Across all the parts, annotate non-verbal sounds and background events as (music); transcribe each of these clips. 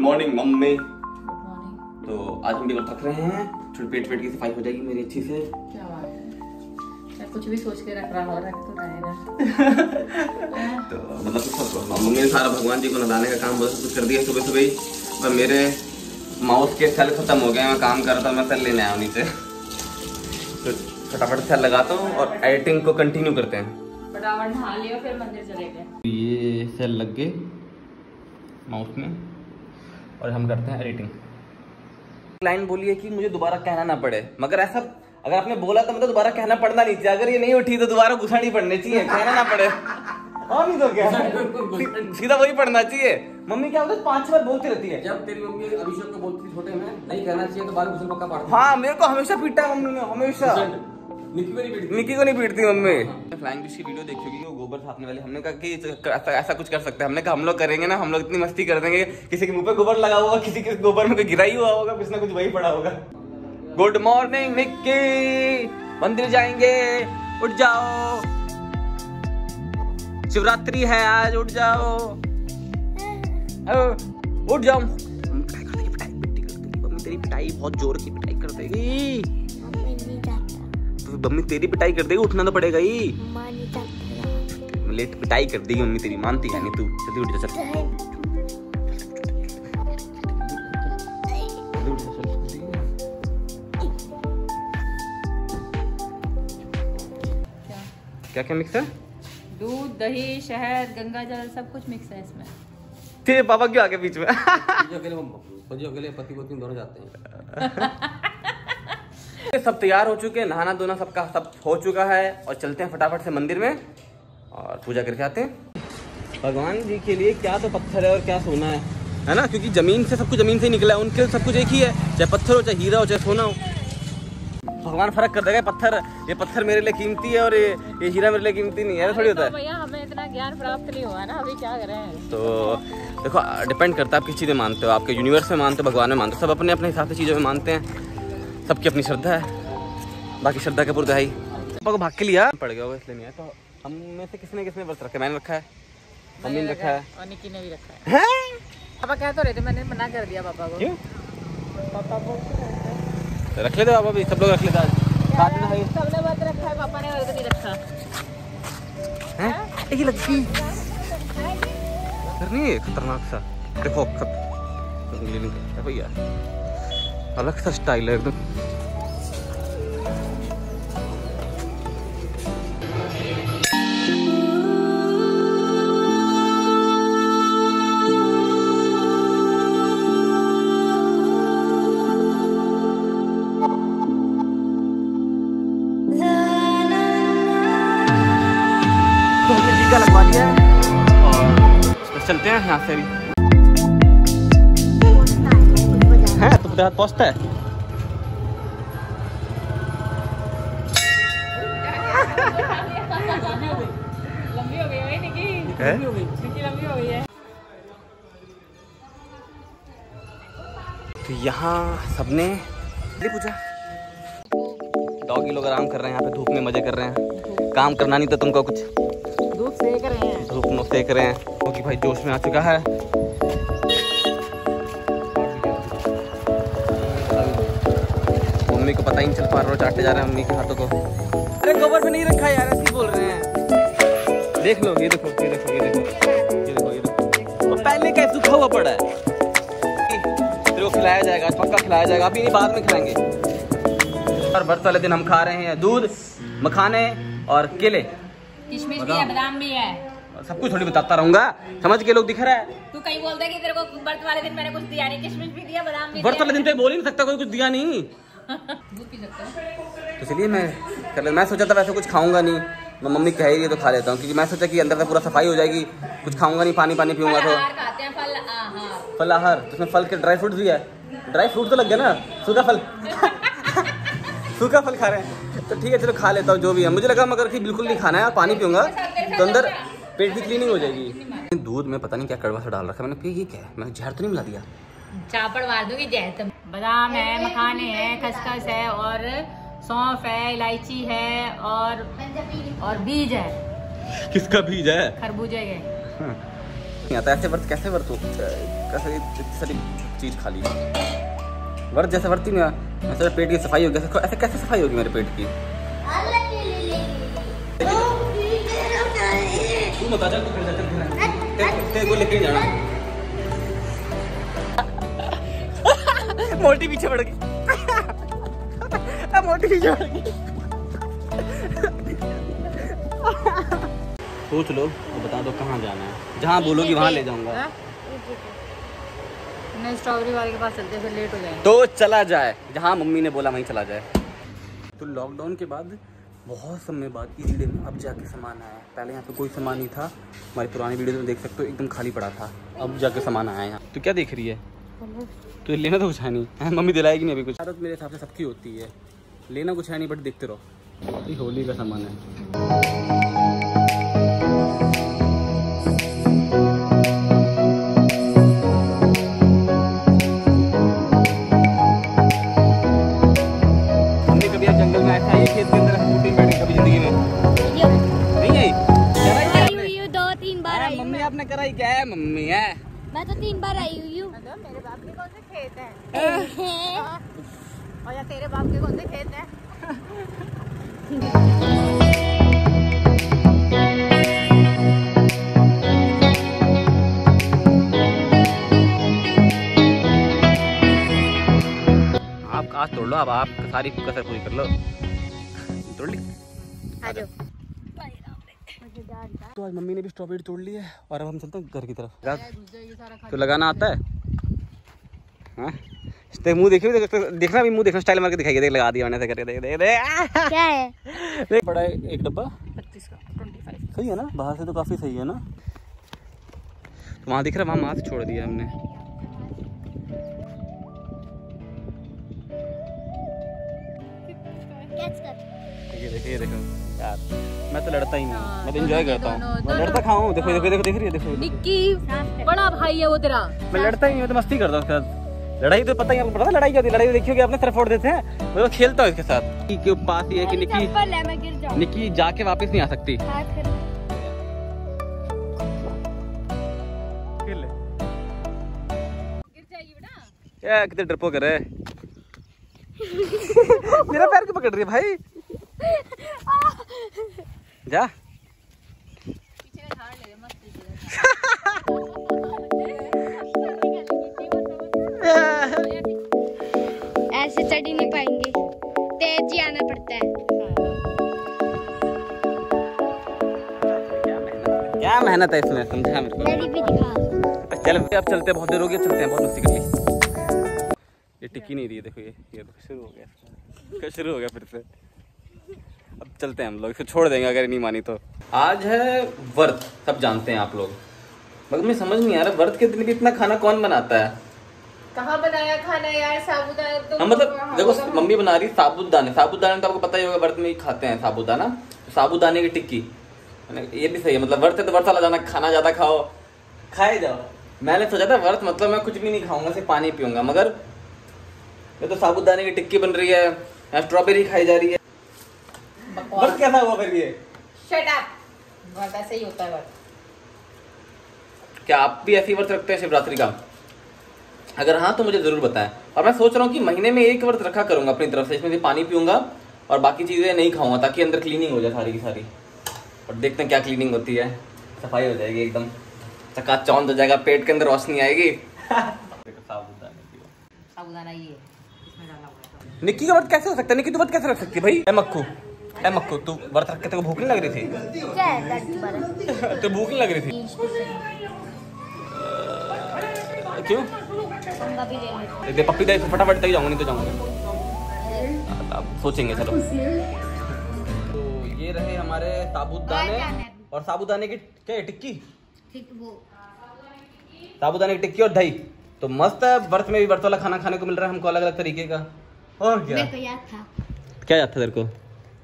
Morning mummy. तो आज हम टेबल रख रहे हैं। थोड़ी पेट पेट की सफ़ाई हो जाएगी मेरी अच्छी से। क्या बात है। कुछ भी सोच के रख रहा हूँ रख तो रहेगा। (laughs) तो मतलब सब मम्मी ने सारा भगवान जी को नहलाने का काम बहुत कुछ कर दिया सुबह सुबह ही। और मेरे माउस के सेल खत्म हो गए मैं काम कर रहा था मैं सेल लेने आया नीचे। तो फटाफट सेल लगाता हूँ और एडिटिंग को कंटिन्यू करते हैं। फटाफट नहा लियो फिर मंदिर चले गए। ये सेल लग गए माउस में। और हम करते हैं एडिटिंग लाइन बोलिए कि मुझे दोबारा कहना ना पड़े। मगर ऐसा अगर आपने बोला तो मतलब दोबारा कहना पड़ना नहीं चाहिए। अगर ये नहीं उठी तो दोबारा घुसानी पड़नी चाहिए। कहना ना पड़े। और नहीं तो क्या? सीधा वही पढ़ना चाहिए। मम्मी क्या होता है? पाँच बार बोलती रहती है। जब तेरी मम्मी अभिषेक को बोलती छोटे में नहीं कहना चाहिए तो बाल घुसल पक्का पाड़ती हाँ मेरे को हमेशा पीटा है मम्मी ने हमेशा। निकी को नहीं पीटती। निकी को नहीं पीटती मम्मी। फ्लाइंग की वीडियो देखी होगी वो गोबर छापने वाली। हमने कहा कि ऐसा ऐसा कुछ कर सकते हैं। हमने कहा हम लोग करेंगे ना हम लोग इतनी मस्ती कर देंगे। किसी के मुँह पे गोबर लगा होगा किसी के गोबर में कोई गिरा ही हुआ होगा कुछ ना कुछ वही पड़ा होगा। गुड मॉर्निंग निक्की मंदिर जाएँगे। उठ जाओ। शिवरात्रि है आज उठ जाओ। उठ जाओ। पिटाई कर देगी पिटाई। पिटाई कर देगी। मम्मी तेरी बहुत ज़ोर की पिटाई कर देगी। मम्मी तेरी पिटाई कर देगी उठना तो पड़ेगा ही। लेट पिटाई कर देगी मम्मी तेरी मानती है नहीं तू? जल्दी उठ जा चल। जा। क्या क्या क्या मिक्स है दूध दही शहद गंगा जल सब कुछ मिक्स है इसमें। तेरे पापा क्यों आगे बीच में? के लिए पति पत्नी दोनों जाते हैं। (laughs) सब तैयार हो चुके हैं नहाना धोना सबका सब हो चुका है और चलते हैं फटाफट से मंदिर में और पूजा करके आते हैं। भगवान जी के लिए क्या तो पत्थर है और क्या सोना है है ना? क्योंकि ज़मीन से सब कुछ ज़मीन से ही निकला है उनके सब कुछ एक ही है चाहे पत्थर हो चाहे हीरा हो चाहे सोना हो। भगवान फ़र्क कर देगा पत्थर ये पत्थर मेरे लिए कीमती है और ये ये हीरा मेरे लिए कीमती नहीं है थोड़ी होता है। भैया हमें इतना ज्ञान प्राप्त नहीं हुआ ना अभी क्या करें? तो देखो डिपेंड करता है आप किस चीज़ में मानते हो आपके यूनिवर्स में मानते हो भगवान में मानते हो सब अपने अपने हिसाब से चीज़ों में मानते हैं। सबकी अपनी श्रद्धा है। बाकी श्रद्धा के पुरता है ही पापा को भाग के लिया। पड़ गया होगा इसलिए नहीं आया तो हम में से किसने किसने व्रत रखा? मैंने रखा है। मम्मी ने रखा है। और निकी ने भी रखा है। पापा कह तो रहे थे मैंने मना कर दिया पापा को। क्यों? पापा को तो रख लेते पापा भी सब लोग रख लेते आज। साथ में भाई सबने व्रत रखा है पापा ने व्रत नहीं रखा। हैं? ये लग। गई नहीं। है खतरनाक सा। देखो है भैया। अलग सा स्टाइल है एकदम। लगवा दिया है? और चलते हैं यहाँ से भी तुम्हारे हाथ पहुँचता है? तो यहाँ सबने पूछा डॉगी लोग आराम कर रहे हैं यहाँ पे धूप में मज़े कर रहे हैं। काम करना नहीं तो तुमको कुछ धूप सेक रहे हैं। धूप में सेक रहे हैं। क्योंकि भाई जोश में आ चुका है। मम्मी को पता ही नहीं चल पा रहा चाटते जा रहे हैं मम्मी के हाथों को। अरे गोबर में नहीं रखा यार ऐसे बोल रहे हैं। देख लो ये देखो ये देखो ये देखो ये देखो ये देखो। और पहले का सूखा हुआ पड़ा है। तेरे को खिलाया जाएगा पक्का खिलाया जाएगा अभी नहीं बाद में खिलाएँगे। और व्रत वाले दिन हम खा रहे हैं दूध मखाने और केले। किशमिश भी है बादाम भी है। सब कुछ थोड़ी बताता रहूँगा। समझ के लोग दिख रहा है? तू कहीं बोलता है कि तेरे को व्रत वाले दिन मैंने कुछ दिया नहीं किशमिश भी दिया बादाम भी व्रत वाले दिन पे बोल ही नहीं सकता कोई कुछ दिया नहीं। हो तो इसलिए मैं कर मैं सोचा था वैसे कुछ खाऊँगा नहीं। मैं मम्मी कह रही है तो खा लेता हूँ क्योंकि मैं सोचा कि अंदर से पूरा सफ़ाई हो जाएगी। कुछ खाऊँगा नहीं पानी पानी पीऊँगा तो। फल आहार फल तो उसमें फल के ड्राई फ्रूट भी है। ड्राई फ्रूट तो लग गया ना सूखा फल। (laughs) सूखा फल खा रहे हैं। तो ठीक है चलो खा लेता हूँ जो भी है। मुझे लगा मगर कि बिल्कुल नहीं खाना है और पानी पीऊँगा। तो अंदर पेट की क्लीनिंग हो जाएगी। दूध में पता नहीं क्या कड़वा सा डाल रखा है। मैंने कहा ये क्या है? मैंने जहर तो नहीं मिला दिया? चापड़ मार दूँगी जय तुम बादाम है मखाने हैं खसखस है और सौंफ है इलायची है और और बीज है। किसका बीज है? खरबूजे के। आता ऐसे व्रत कैसे व्रत? हो कैसे इतनी सारी चीज़ खा ली? व्रत जैसे व्रत ही। नहीं ऐसे पेट की सफ़ाई होगी ऐसे ऐसे कैसे सफ़ाई होगी मेरे पेट की? तू बता जा तू फिर जा, चल फिर तेरे को लेके जाना। मोटी पीछे पड़ गई। मोटी पीछे पड़ गई। सोच लो और बता दो कहाँ जाना है। जहाँ बोलोगी वहाँ ले जाऊँगा। हाँ? नहीं स्ट्रॉबेरी वाले के पास चलते फिर लेट हो जाएँगे। तो चला जाए। जहाँ मम्मी ने बोला वहीं चला जाए। तो लॉकडाउन के बाद बहुत समय बाद इस में अब जाके सामान आया पहले यहाँ पे कोई सामान नहीं था। हमारी पुरानी वीडियो में देख सकते हो एकदम खाली पड़ा था। अब जाके सामान आया यहाँ। तो क्या देख रही है? तो लेना तो कुछ है नहीं। हैं, मम्मी दिलाएगी नहीं अभी कुछ। आदत मेरे हिसाब से सबकी होती है। लेना कुछ है नहीं बट देखते रहो। ये होली का सामान है। हमने कभी आप जंगल में ऐसा ही खेत के अंदर स्कूटी में बैठे कभी ज़िंदगी में? नहीं आई। करा ही क्या आई आपने? हुई हूँ दो तीन बार हैं, आई हूँ मम्मी आपने कराई क्या है? मम्मी है। मैं तो तीन बार आई हुई हूँ। मेरे बाप के कौन से खेत हैं? (laughs) और या तेरे बाप के कौन से खेत हैं? आप आज तोड़ लो अब आप सारी कसर पूरी कर लो। तोड़ ली? आ जाओ। तो आज मम्मी ने भी स्ट्रॉबेरी तोड़ ली है और अब हम चलते हैं घर की तरफ़। तो लगाना आता है? हाँ? देख मुँह देखिए देख, देखना भी मुँह देखना स्टाइल मार के दिखाई देख लगा दिया मैंने ऐसे करके देख देख क्या है? देख बड़ा है एक डब्बा। पच्चीस का ट्वेंटी फाइव सही है ना? बाहर से तो काफ़ी सही है ना? तो वहाँ दिख रहा वहाँ मास्क छोड़ दिया हमने। कैच कर ये देखो ये देखो। यार मैं तो लड़ता ही नहीं हाँ, मैं तो एंजॉय करता हूँ। मैं लड़ता खाऊं देखो देखो देखो देख रही है देखो। निक्की बड़ा भाई है वो तेरा। मैं लड़ता ही नहीं मैं तो मस्ती करता हूँ उसके साथ। लड़ाई तो पता ही आपको पता है लड़ाई है? लड़ाई देखिए कि अपने तरफ़ फोड़ देते हैं। मैं तो खेलता हूँ इसके साथ। निक्की के पास ये है कि निक्की चप्पल है मैं गिर जाऊँ। निक्की जाके वापस नहीं आ सकती। हाथ कर खेल ले। गिर जाएगी बेटा। क्या कितने डरपोक है (laughs) मेरा पैर क्यों पकड़ रही है भाई? जा। ऐसे चढ़ ही नहीं पाएँगे। तेज ही आना पड़ता है। क्या मेहनत है इसमें समझा मेरे को? चल अब चलते बहुत देर हो गई अब चलते हैं बहुत मस्ती कर ली। ये टिकी नहीं रही है देखो ये ये शुरू हो गया शुरू हो गया फिर से। अब चलते हैं हम लोग इसको छोड़ देंगे अगर नहीं मानी तो। आज है व्रत सब जानते हैं आप लोग। मगर मुझे समझ नहीं आ रहा व्रत के दिन भी इतना खाना कौन बनाता है? कहाँ बनाया खाना यार साबुदाना तो हाँ मतलब देखो मम्मी बना रही साबुदाने। साबुदाने तो आपको पता ही होगा व्रत में ही खाते हैं साबुदाना। तो साबुदाने की टिक्की। ये भी सही है मतलब व्रत है तो व्रत वाला जाना खाना ज़्यादा खाओ। खाए जाओ। मैंने सोचा था व्रत मतलब मैं कुछ भी नहीं खाऊँगा सिर्फ़ पानी पीऊँगा मगर ये तो साबुदाने की टिक्की बन रही है स्ट्रॉबेरी खाई जा रही है। व्रत कैसा हुआ फिर ये? शट अप बहुत ऐसे ही होता है बात क्या आप भी ऐसी व्रत रखते हैं शिवरात्रि का? अगर हाँ तो मुझे ज़रूर बताएँ। और मैं सोच रहा हूँ कि महीने में एक व्रत रखा करूँगा अपनी तरफ़ से इसमें से पानी पीऊँगा और बाकी चीज़ें नहीं खाऊँगा ताकि अंदर क्लीनिंग हो जाए सारी की सारी। और देखते हैं क्या क्लीनिंग होती है। सफ़ाई हो जाएगी एकदम। चकाचौंध हो जाएगा पेट के अंदर रोशनी आएगी। साबुदाना ये है निक्की का व्रत कैसे हो सकता है? निक्की तू व्रत कैसे रख सकती है भाई? मक्खू। ए मक्खू तू व्रत रख के तेरे को भूख नहीं लग रही थी? क्या है (laughs) तो भूख नहीं लग रही थी? क्यों? लो दे पप्पी दे फटाफट तक जाऊँगा नहीं तो जाऊँगा। अब सोचेंगे चलो। तो ये रहे हमारे साबुदाने और साबुदाने की क्या है टिक्की? साबुदाने की टिक्की और दही। तो मस्त है व्रत में भी व्रत वाला खाना खाने को मिल रहा है हमको अलग अलग तरीके का। और क्या? याद था। क्या याद था तेरे को?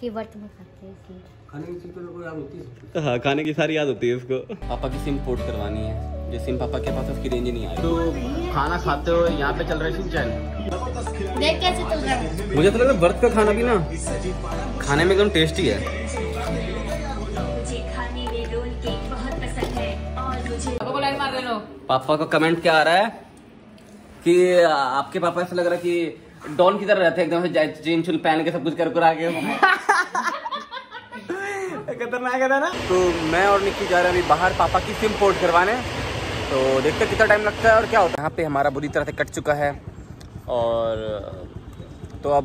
कि वर्त में खाते हैं खाने की तो याद होती है हाँ खाने की सारी याद होती है उसको पापा की सिम पोर्ट करवानी है। जो सिम पापा के पास उसकी रेंज नहीं आई तो खाना खाते हो यहाँ पे चल रहा है सिंचन देख कैसे चल रहा है। मुझे तो लग रहा है व्रत का खाना भी ना। खाने में एकदम टेस्टी है। मुझे खाने में रोल केक बहुत पसंद है और मुझे पापा को लाइन मार रहे पापा को कमेंट क्या आ रहा है? कि आपके पापा ऐसा लग रहा है कि डॉन की तरह रहते हैं एकदम से जीन चुन पहन के सब कुछ कर कर आगे खतरनाक है ना? तो मैं और निक्की जा रहे हैं अभी बाहर पापा की सिम पोर्ट करवाने। तो देखते कितना टाइम लगता है और क्या होता है। यहाँ पे हमारा बुरी तरह से कट चुका है और तो अब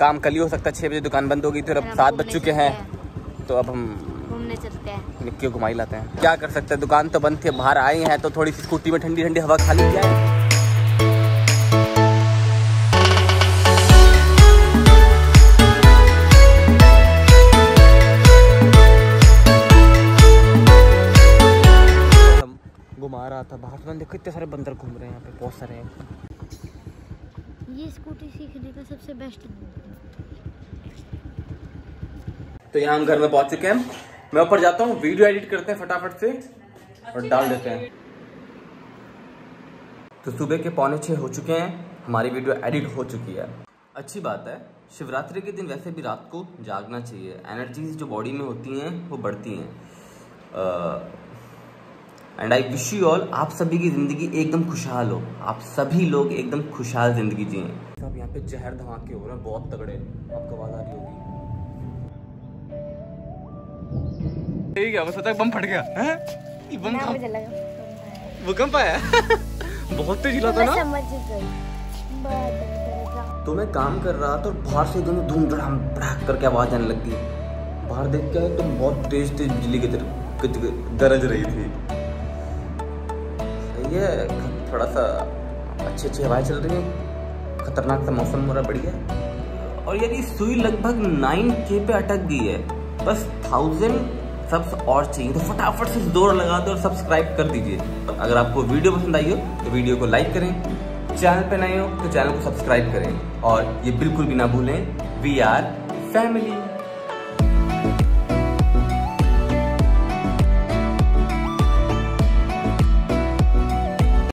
काम कल ही हो सकता है छः बजे दुकान बंद होगी फिर अब सात बज चुके हैं। तो अब हम घूमने चलते हैं। निक्की को घुमाई लाते हैं। क्या कर सकते हैं? दुकान तो बंद थी बाहर आए हैं तो थोड़ी सी स्कूटी में ठंडी ठंडी हवा खा ली है घुमा रहा था बाहर तो मैंने देखो इतने सारे बंदर घूम रहे हैं यहाँ पे बहुत सारे हैं। ये स्कूटी सीखने का सबसे बेस्ट तो यहाँ हम घर में पहुँच चुके हैं। मैं ऊपर जाता हूँ वीडियो एडिट करते हैं फटाफट से और डाल देते हैं। तो सुबह के पौने छः हो चुके हैं हमारी वीडियो एडिट हो चुकी है। अच्छी बात है शिवरात्रि के दिन वैसे भी रात को जागना चाहिए। एनर्जीज जो बॉडी में होती हैं वो बढ़ती हैं। And I wish you all आप सभी की ज़िंदगी एकदम खुशहाल हो। आप सभी लोग एकदम खुशहाल ज़िंदगी जिए। सब यहाँ पे जहर धमाके हो रहे हैं बहुत तगड़े। आपको आवाज़ आ रही होगी। ठीक है बस तक बम फट गया। हैं? ये बम भूकंप आया (laughs) बहुत तेज हिला था ना। समझ गई। बहुत तो मैं काम कर रहा था और बाहर से एकदम धूम धड़ाम भड़ाक करके आवाज़ आने लग गई। बाहर देख के तो बहुत तेज तेज बिजली की कुछ गरज रही थी। सही है थोड़ा सा अच्छी अच्छी हवाएँ चल रही है, खतरनाक सा मौसम हो रहा बढ़िया। और यदि सुई लगभग नाइन के पे अटक गई है। बस थाउज़ेंड सब्स और चाहिए तो फटाफट से दौड़ लगा दो और सब्सक्राइब कर दीजिए। अगर आपको वीडियो पसंद आई हो तो वीडियो को लाइक करें, चैनल पे नए हो तो चैनल को सब्सक्राइब करें। और ये बिल्कुल भी ना भूलें वी आर फैमिली